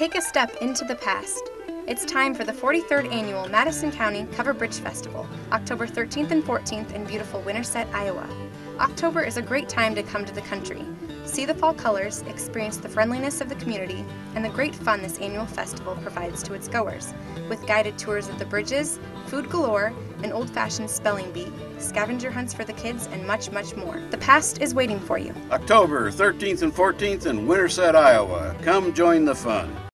Take a step into the past. It's time for the 43rd annual Madison County Cover Bridge Festival, October 13th and 14th in beautiful Winterset, Iowa. October is a great time to come to the country. See the fall colors, experience the friendliness of the community, and the great fun this annual festival provides to its goers, with guided tours of the bridges, food galore, an old fashioned spelling bee, scavenger hunts for the kids, and much, much more. The past is waiting for you. October 13th and 14th in Winterset, Iowa. Come join the fun.